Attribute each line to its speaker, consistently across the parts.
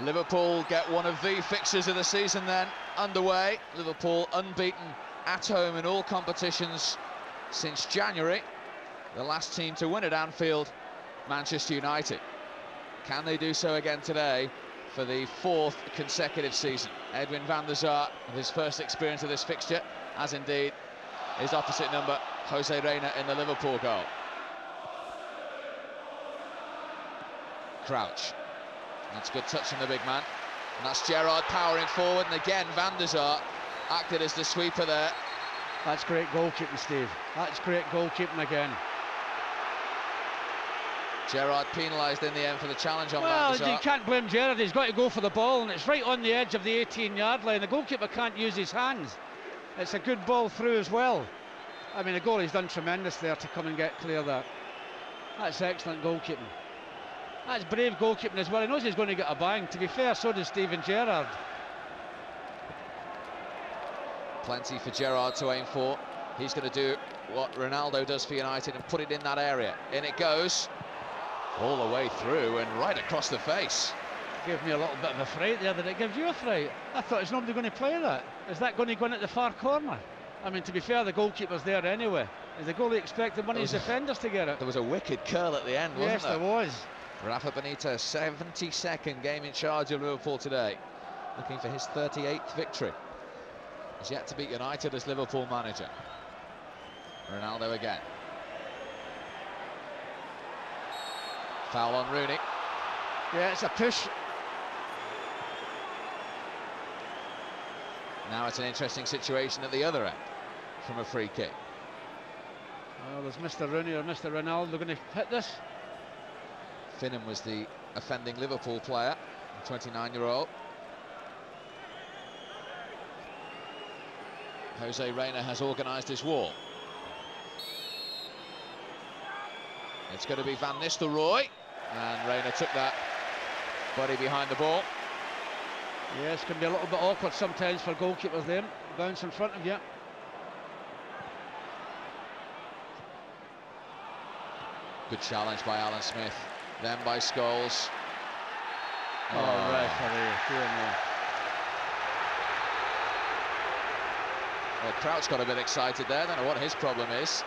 Speaker 1: Liverpool get one of the fixtures of the season then underway. Liverpool unbeaten at home in all competitions since January. The last team to win at Anfield, Manchester United. Can they do so again today for the fourth consecutive season? Edwin van der Sar, his first experience of this fixture, as indeed his opposite number, Jose Reina in the Liverpool goal. Crouch. That's good touch from the big man. And that's Gerrard powering forward, and again Van der Sar acted as the sweeper there.
Speaker 2: That's great goalkeeping, Steve. That's great goalkeeping again.
Speaker 1: Gerrard penalised in the end for the challenge on
Speaker 2: well,
Speaker 1: Van
Speaker 2: you can't blame Gerrard. He's got to go for the ball, and it's right on the edge of the 18-yard line. The goalkeeper can't use his hands. It's a good ball through as well. I mean, the goalie's done tremendous there to come and get clear that. That's excellent goalkeeping. That's brave goalkeeping as well. He knows he's going to get a bang. To be fair, so does Steven Gerrard.
Speaker 1: Plenty for Gerrard to aim for. He's going to do what Ronaldo does for United and put it in that area. In it goes. All the way through and right across the face.
Speaker 2: Gave me a little bit of a fright there. Did it give you a fright? I thought, is nobody going to play that? Is that going to go in at the far corner? I mean, to be fair, the goalkeeper's there anyway. Is the goalie expecting one of his defenders to get it?
Speaker 1: There was a wicked curl at the end, wasn't
Speaker 2: yes,
Speaker 1: there?
Speaker 2: there was.
Speaker 1: Rafa Benitez, 72nd game in charge of Liverpool today, looking for his 38th victory. He's yet to beat United as Liverpool manager. Ronaldo again. Foul on Rooney.
Speaker 2: Yeah, it's a push.
Speaker 1: Now it's an interesting situation at the other end from a free kick.
Speaker 2: Well, there's Mr. Rooney or Mr. Ronaldo going to hit this.
Speaker 1: Finnan was the offending Liverpool player, 29-year-old. Jose Reina has organised his wall. It's going to be Van Nistelrooy, and Reina took that body behind the ball.
Speaker 2: Yes, can be a little bit awkward sometimes for goalkeepers there. Bounce in front of you.
Speaker 1: Good challenge by Alan Smith, then by Scholes.
Speaker 2: Oh, oh me.
Speaker 1: Well, Crouch got a bit excited there. I Don't know what his problem is.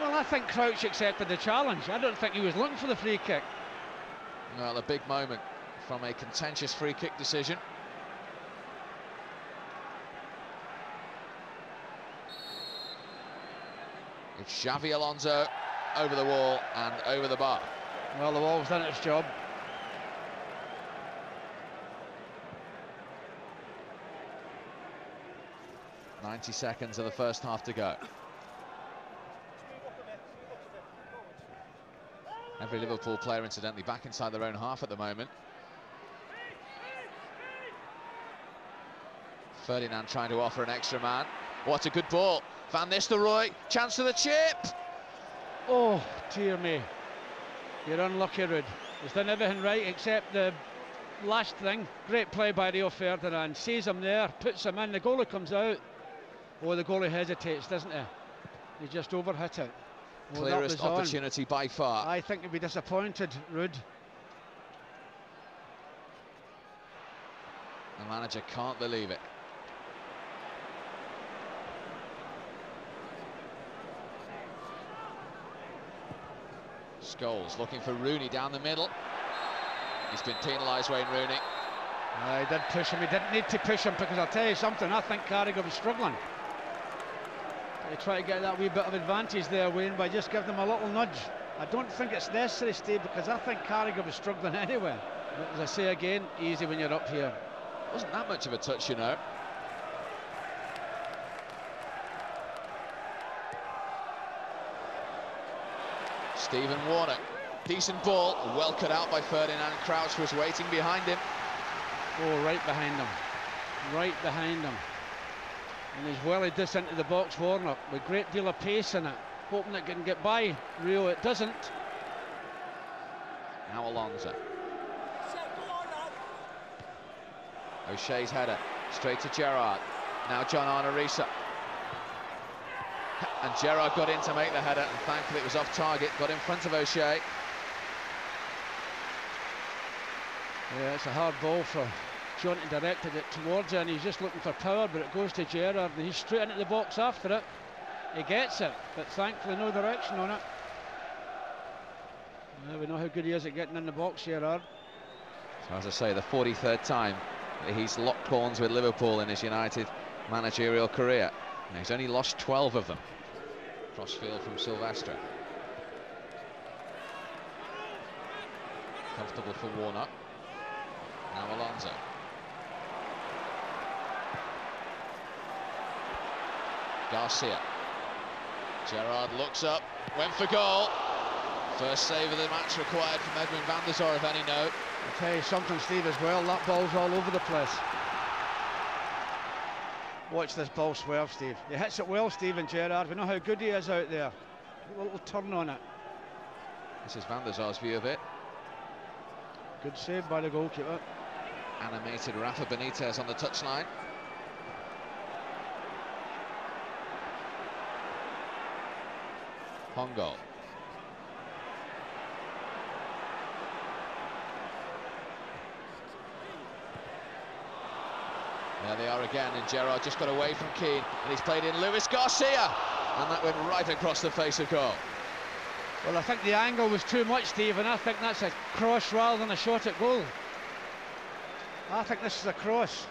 Speaker 2: Well, I think Crouch accepted the challenge. I don't think he was looking for the free kick.
Speaker 1: Well, a big moment from a contentious free kick decision. It's Xabi Alonso over the wall and over the bar.
Speaker 2: Well, the wall's done its job.
Speaker 1: Ninety seconds of the first half to go. Every Liverpool player, incidentally, back inside their own half at the moment. Ferdinand trying to offer an extra man. What a good ball. Van Nistelrooy, chance for the chip.
Speaker 2: Oh, dear me. You're unlucky, Ruud. He's done everything right except the last thing. Great play by Rio Ferdinand. Sees him there, puts him in. The goalie comes out. Oh, the goalie hesitates, doesn't he? He just overhit it.
Speaker 1: Oh, Clearest opportunity on. by far.
Speaker 2: I think he'd be disappointed, Ruud.
Speaker 1: The manager can't believe it. Scholes looking for Rooney down the middle. He's been penalised, Wayne Rooney.
Speaker 2: Uh, he did push him. He didn't need to push him because I'll tell you something, I think Carragher was struggling. They try to get that wee bit of advantage there, Wayne, by just giving them a little nudge. I don't think it's necessary, Steve, because I think Carragher was struggling anyway. But as I say again, easy when you're up here.
Speaker 1: Wasn't that much of a touch, you know. Stephen Warnock, decent ball, well cut out by Ferdinand. Crouch was waiting behind him.
Speaker 2: Oh, right behind him, right behind him. And he's wellied this into the box, Warnock, with a great deal of pace in it, hoping it can get by Rio. It doesn't.
Speaker 1: Now Alonso. O'Shea's header, straight to Gerrard. Now John Arne Riise. And Gerrard got in to make the header, and thankfully it was off target, got in front of O'Shea.
Speaker 2: Yeah, it's a hard ball for John directed it towards it and he's just looking for power but it goes to Gerrard and he's straight into the box after it. He gets it, but thankfully no direction on it. we know how good he is at getting in the box, Gerrard.
Speaker 1: So as I say, the 43rd time he's locked horns with Liverpool in his United managerial career. And he's only lost 12 of them. Crossfield from Silvestre. Comfortable for Warnock. Now Alonso. Garcia. Gerrard looks up, went for goal. First save of the match required from Edwin van der Sar, if any note.
Speaker 2: I'll tell you something, Steve, as well. That ball's all over the place. Watch this ball swerve, Steve. He hits it well, Steven Gerrard. We know how good he is out there. A little turn on it.
Speaker 1: This is Van der Sar's view of it.
Speaker 2: Good save by the goalkeeper.
Speaker 1: Animated Rafa Benitez on the touchline. Pongo. There they are again, and Gerrard just got away from Keane, and he's played in Luis Garcia, and that went right across the face of goal.
Speaker 2: Well, I think the angle was too much, Steve, and I think that's a cross rather than a shot at goal. I think this is a cross.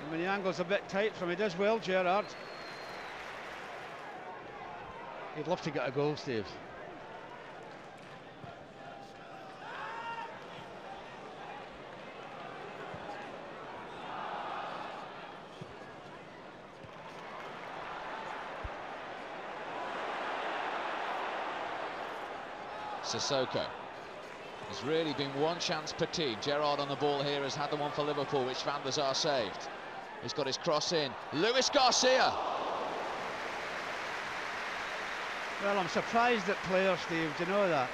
Speaker 2: And when the angle's a bit tight from he does well, Gerrard. He'd love to get a goal, Steve.
Speaker 1: Sissoko. There's really been one chance per team. Gerrard on the ball here has had the one for Liverpool, which Van der Sar saved. He's got his cross in. Luis Garcia.
Speaker 2: Well, I'm surprised at players, Steve. Do you know that?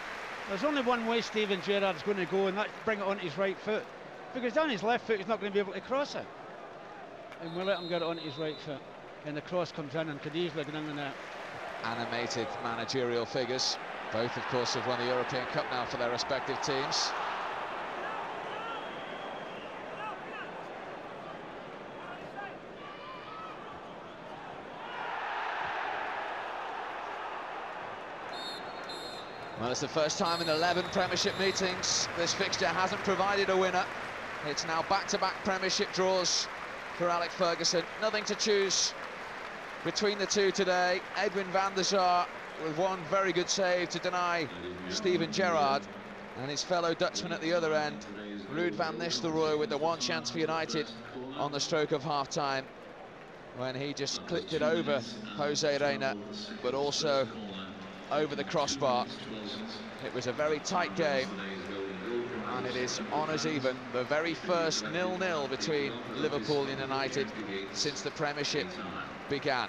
Speaker 2: There's only one way Steven Gerrard's going to go, and that's bring it on his right foot. Because down his left foot, he's not going to be able to cross it. And we'll let him get it onto his right foot. And the cross comes in and could easily get in the net.
Speaker 1: Animated managerial figures. Both, of course, have won the European Cup now for their respective teams. Well, it's the first time in 11 Premiership meetings this fixture hasn't provided a winner. It's now back-to-back -back Premiership draws for Alex Ferguson. Nothing to choose between the two today. Edwin van der Sar with one very good save to deny Steven Gerrard and his fellow Dutchman at the other end, Ruud van Nistelrooy with the one chance for United on the stroke of half-time when he just clipped it over Jose Reina, but also over the crossbar. It was a very tight game, and it is on as even, the very first nil-nil between Liverpool and United since the Premiership began.